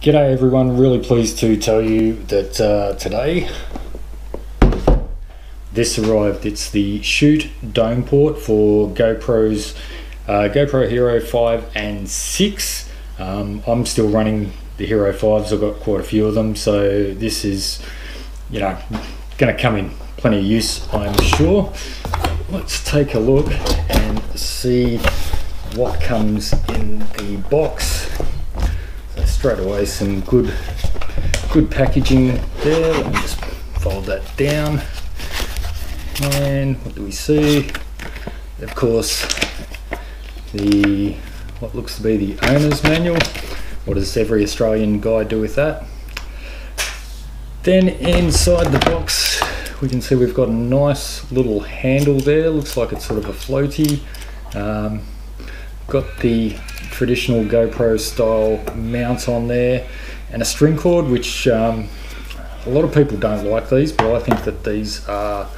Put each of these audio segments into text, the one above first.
G'day everyone, really pleased to tell you that uh, today this arrived. It's the Shoot Dome Port for GoPro's uh, GoPro Hero 5 and 6. Um, I'm still running the Hero 5s, I've got quite a few of them, so this is, you know, going to come in plenty of use, I'm sure. Let's take a look and see what comes in the box. Straight away some good good packaging there. Let me just fold that down. And what do we see? Of course, the what looks to be the owner's manual. What does every Australian guy do with that? Then inside the box, we can see we've got a nice little handle there. Looks like it's sort of a floaty. Um, got the traditional GoPro style mount on there and a string cord which um, a lot of people don't like these but I think that these are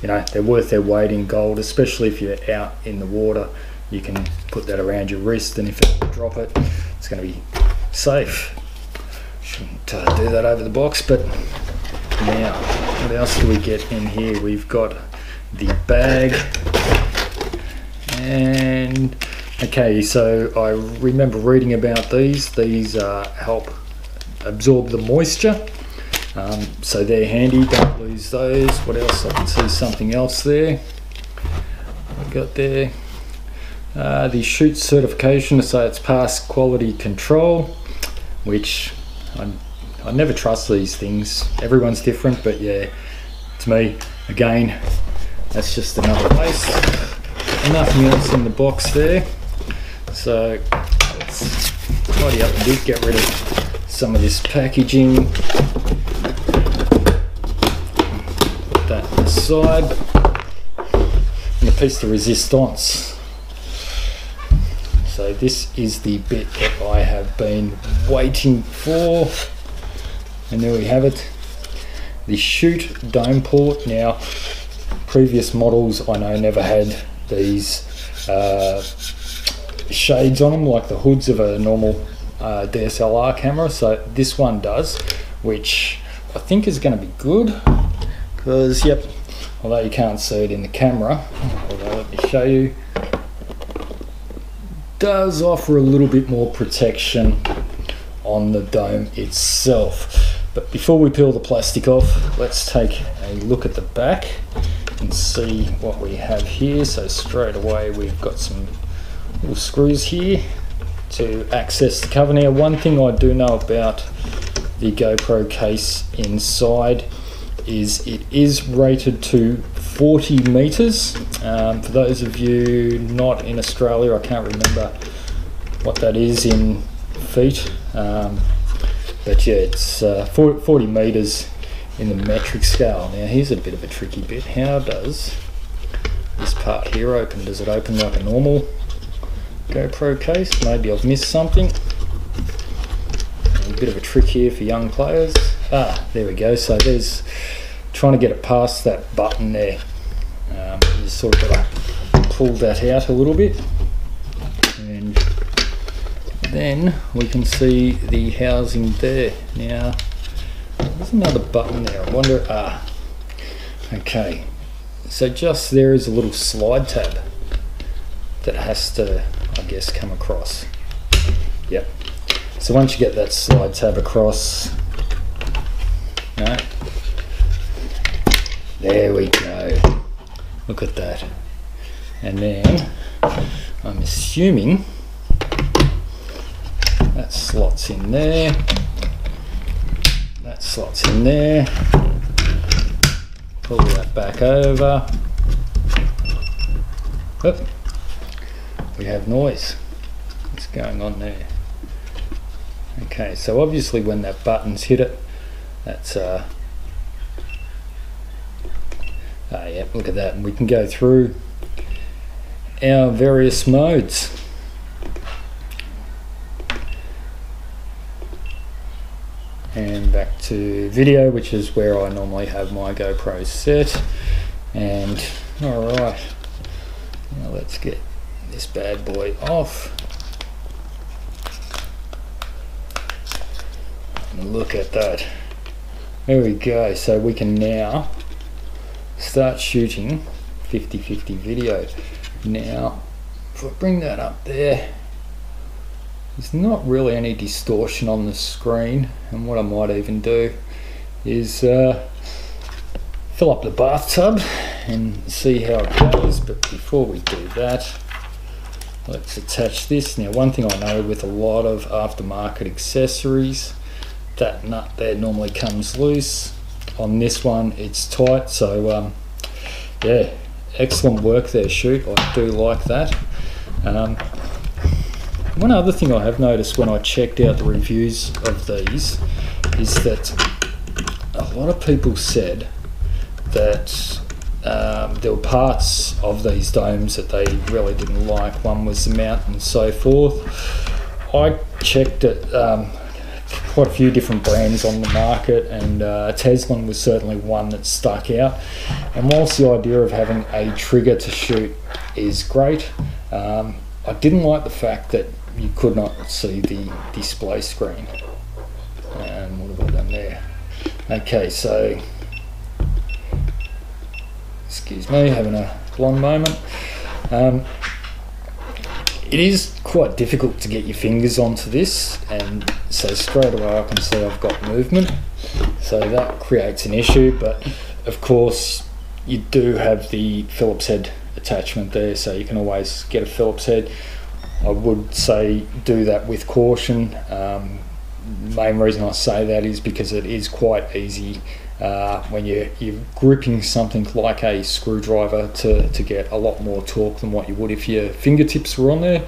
you know they're worth their weight in gold especially if you're out in the water. You can put that around your wrist and if you drop it it's going to be safe. Shouldn't uh, do that over the box but now what else do we get in here? We've got the bag. And Okay, so I remember reading about these. These uh, help absorb the moisture. Um, so they're handy, don't lose those. What else? I can see something else there. I got there. Uh, the shoot certification, so it's past quality control, which I, I never trust these things. Everyone's different, but yeah, to me, again, that's just another waste. Nothing else in the box there. So let's tidy up a bit, get rid of some of this packaging. Put that aside. And a piece of resistance. So this is the bit that I have been waiting for. And there we have it. The Shoot Dome Port. Now, previous models I know never had these uh, shades on them like the hoods of a normal uh, DSLR camera. So this one does which I think is going to be good because yep although you can't see it in the camera let me show you. Does offer a little bit more protection on the dome itself. But before we peel the plastic off let's take a look at the back and see what we have here. So straight away we've got some little screws here to access the cover. Now one thing I do know about the GoPro case inside is it is rated to 40 meters. Um, for those of you not in Australia, I can't remember what that is in feet. Um, but yeah, it's uh, 40, 40 meters in the metric scale. Now here's a bit of a tricky bit. How does this part here open? Does it open like a normal GoPro case. Maybe I've missed something. A bit of a trick here for young players. Ah, there we go. So there's trying to get it past that button there. Um, just sort of got to pull that out a little bit. And then we can see the housing there. Now, there's another button there. I wonder, ah, okay. So just there is a little slide tab that has to I guess, come across. Yep. So once you get that slide tab across, no, there we go. Look at that. And then I'm assuming that slots in there. That slots in there. Pull that back over. Oop we have noise. What's going on there? Okay, so obviously when that button's hit it, that's uh, ah, yeah, look at that, and we can go through our various modes. And back to video, which is where I normally have my GoPro set. And all right, now let's get this bad boy off. Look at that. There we go. So we can now start shooting 50-50 video. Now, if I bring that up there, there's not really any distortion on the screen. And what I might even do is uh, fill up the bathtub and see how it goes. But before we do that, let's attach this. Now, one thing I know with a lot of aftermarket accessories, that nut there normally comes loose. On this one, it's tight. So, um, yeah, excellent work there, shoot. I do like that. Um, one other thing I have noticed when I checked out the reviews of these is that a lot of people said that um, there were parts of these domes that they really didn't like. One was the mount and so forth. I checked it. Um, quite a few different brands on the market, and uh, was certainly one that stuck out. And whilst the idea of having a trigger to shoot is great, um, I didn't like the fact that you could not see the display screen. And what have I done there? Okay, so excuse me, having a blonde moment. Um, it is quite difficult to get your fingers onto this and so straight away I can see I've got movement. So that creates an issue but of course you do have the Phillips head attachment there so you can always get a Phillips head. I would say do that with caution. Um, main reason I say that is because it is quite easy uh, when you're, you're gripping something like a screwdriver to, to get a lot more torque than what you would if your fingertips were on there.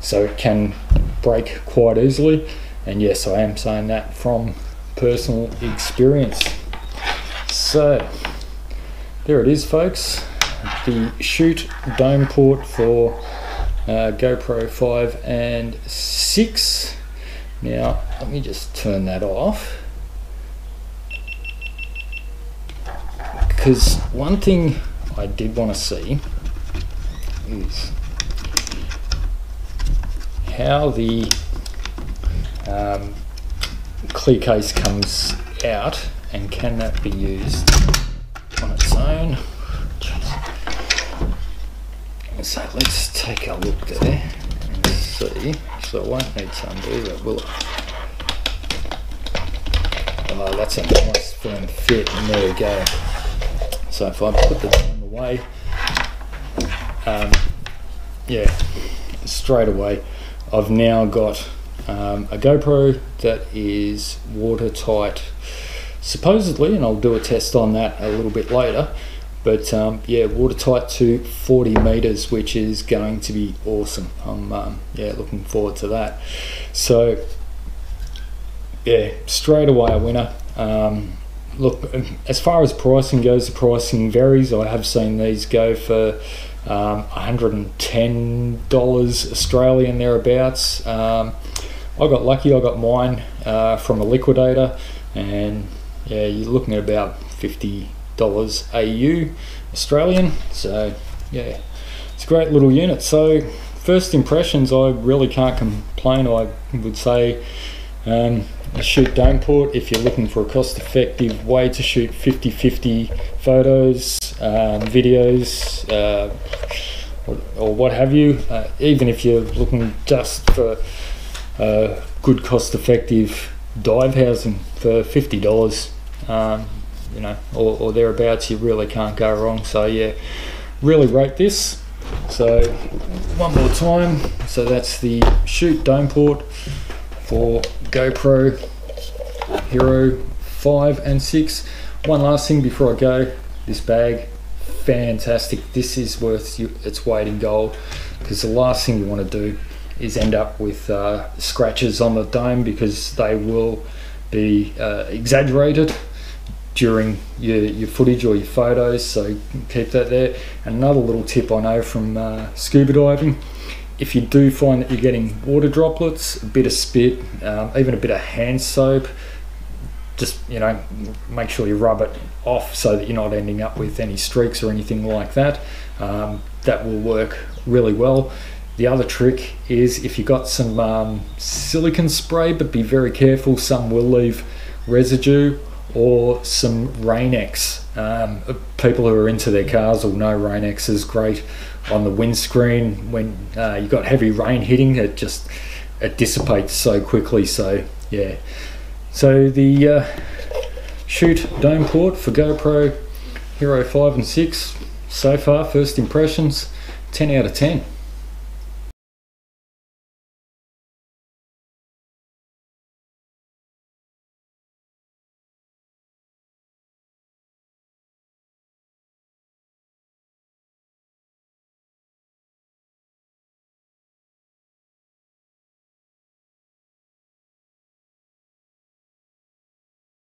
So it can break quite easily. And yes, I am saying that from personal experience. So there it is, folks. The shoot dome port for uh, GoPro 5 and 6. Now, let me just turn that off. Because one thing I did want to see is how the um, clear case comes out and can that be used on its own. So let's take a look there and see. So I won't need to undo that, will it? Oh, that's a nice firm fit, and there we go. So if I put the dome away, um, yeah, straight away, I've now got um, a GoPro that is watertight, supposedly, and I'll do a test on that a little bit later. But um, yeah, watertight to 40 meters, which is going to be awesome. I'm um, yeah looking forward to that. So yeah, straight away a winner. Um, look, as far as pricing goes, the pricing varies. I have seen these go for um, $110 Australian thereabouts. Um, I got lucky, I got mine uh, from a liquidator, and yeah, you're looking at about $50 AU Australian. So, yeah, it's a great little unit. So, first impressions, I really can't complain. I would say um, a shoot dome port if you're looking for a cost effective way to shoot 50-50 photos, um, videos, uh, or, or, what have you. Uh, even if you're looking just for uh, good cost effective dive housing for $50, um, you know, or, or thereabouts, you really can't go wrong. So yeah, really rate this. So one more time. So that's the shoot dome port for GoPro Hero 5 and 6. One last thing before I go, this bag, fantastic. This is worth its weight in gold because the last thing you want to do is end up with uh, scratches on the dome because they will be uh, exaggerated during your, your footage or your photos so keep that there another little tip I know from uh, scuba diving if you do find that you're getting water droplets, a bit of spit, um, even a bit of hand soap, just you know, make sure you rub it off so that you're not ending up with any streaks or anything like that. Um, that will work really well. The other trick is if you've got some um, silicon spray, but be very careful, some will leave residue, or some Rain-X. Um, people who are into their cars will know Rain-X is great on the windscreen when uh, you've got heavy rain hitting. It just it dissipates so quickly. So yeah. So the uh, shoot dome port for GoPro Hero 5 and 6 so far first impressions 10 out of 10